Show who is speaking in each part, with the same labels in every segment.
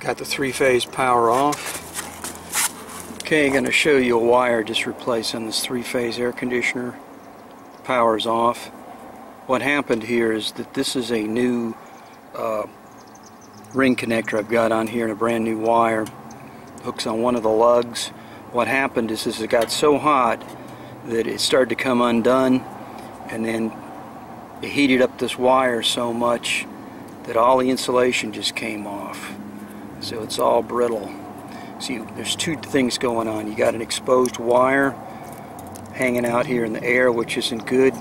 Speaker 1: Got the three-phase power off. Okay, I'm going to show you a wire just replacing this three-phase air conditioner. Power's off. What happened here is that this is a new uh, ring connector I've got on here and a brand new wire. Hooks on one of the lugs. What happened is, is it got so hot that it started to come undone and then it heated up this wire so much that all the insulation just came off. So it's all brittle. See, there's two things going on. You got an exposed wire hanging out here in the air, which isn't good.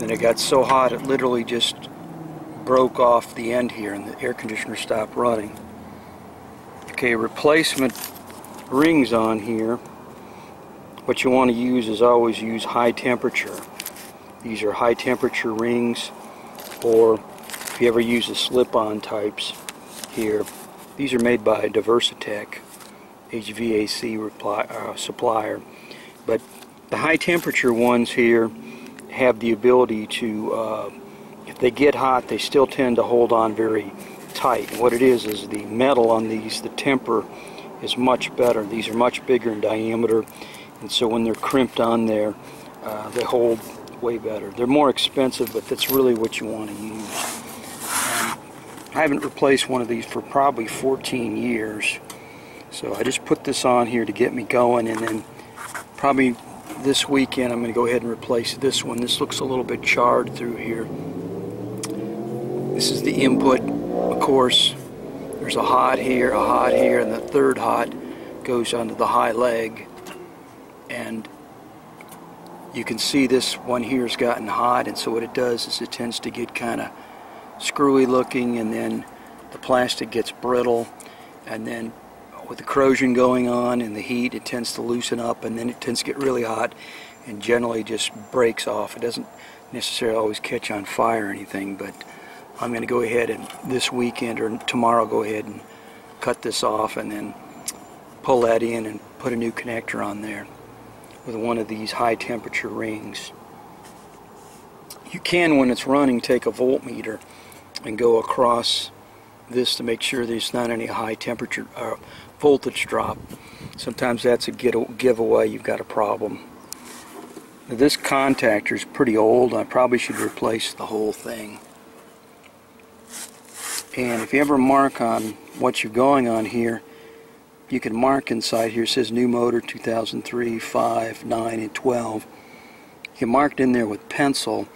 Speaker 1: Then it got so hot it literally just broke off the end here and the air conditioner stopped running. Okay, replacement rings on here. What you want to use is always use high temperature. These are high temperature rings or if you ever use the slip-on types here, these are made by Diversitech HVAC reply, uh, supplier. But the high temperature ones here have the ability to, uh, if they get hot, they still tend to hold on very tight. And what it is is the metal on these, the temper is much better. These are much bigger in diameter and so when they're crimped on there, uh, they hold way better. They're more expensive, but that's really what you want to use. I haven't replaced one of these for probably 14 years. So I just put this on here to get me going and then probably this weekend I'm going to go ahead and replace this one. This looks a little bit charred through here. This is the input, of course. There's a hot here, a hot here, and the third hot goes onto the high leg. And you can see this one here has gotten hot, and so what it does is it tends to get kind of screwy looking, and then the plastic gets brittle, and then with the corrosion going on and the heat, it tends to loosen up and then it tends to get really hot and generally just breaks off. It doesn't necessarily always catch on fire or anything, but I'm going to go ahead and this weekend or tomorrow go ahead and cut this off and then pull that in and put a new connector on there with one of these high temperature rings. You can, when it's running, take a voltmeter and go across this to make sure there's not any high temperature uh, voltage drop. Sometimes that's a giveaway, you've got a problem. Now, this contactor is pretty old. I probably should replace the whole thing. And if you ever mark on what you're going on here, you can mark inside here. It says new motor 2003, 5, 9, and 12. You can mark in there with pencil,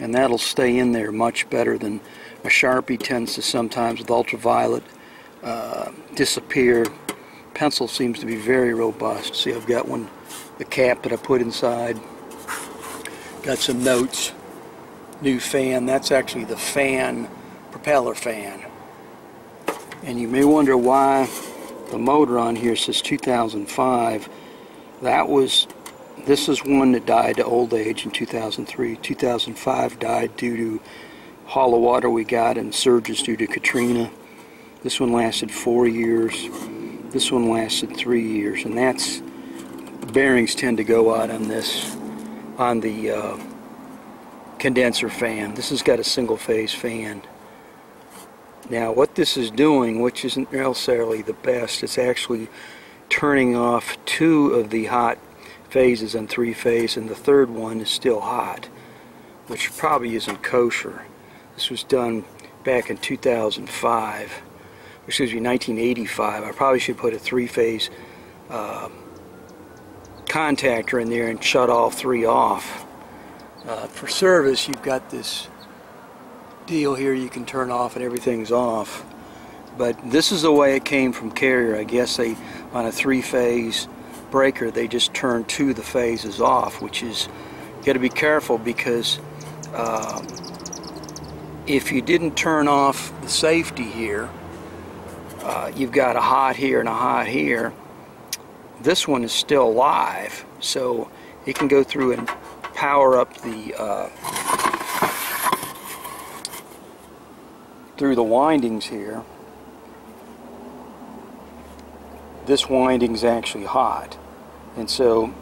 Speaker 1: and that'll stay in there much better than a Sharpie tends to sometimes with ultraviolet uh, disappear. Pencil seems to be very robust. See, I've got one, the cap that I put inside. Got some notes. New fan. That's actually the fan, propeller fan. And you may wonder why the motor on here says 2005. That was, this is one that died to old age in 2003. 2005 died due to hollow water we got and surges due to Katrina. This one lasted four years. This one lasted three years, and that's bearings tend to go out on this on the uh, condenser fan. This has got a single phase fan. Now what this is doing, which isn't necessarily the best, it's actually turning off two of the hot phases in three phase and the third one is still hot, which probably isn't kosher. This was done back in 2005 excuse me, 1985. I probably should put a three-phase uh, contactor in there and shut all three off. Uh, for service, you've got this deal here you can turn off and everything's off. But this is the way it came from Carrier. I guess they, on a three-phase breaker, they just turn two of the phases off, which is, you got to be careful because um, if you didn't turn off the safety here, uh, you've got a hot here and a hot here. This one is still live, so it can go through and power up the uh, through the windings here. This winding is actually hot, and so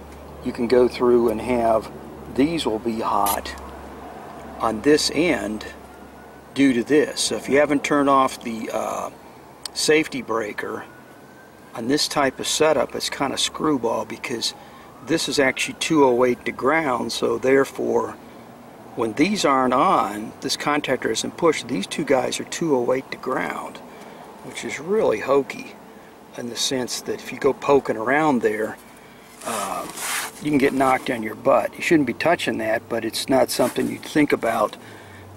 Speaker 1: you can go through and have these will be hot on this end due to this. So if you haven't turned off the uh, safety breaker on this type of setup it's kind of screwball because this is actually 208 to ground. So therefore when these aren't on this contactor isn't pushed. These two guys are 208 to ground which is really hokey in the sense that if you go poking around there uh, you can get knocked on your butt you shouldn't be touching that but it's not something you'd think about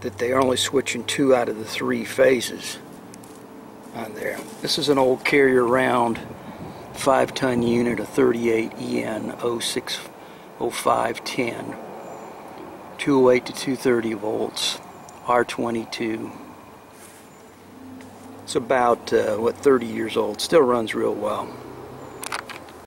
Speaker 1: that they're only switching two out of the three phases on there. This is an old carrier round 5 ton unit, a 38 EN 060510, 208 to 230 volts, R22. It's about, uh, what, 30 years old. Still runs real well.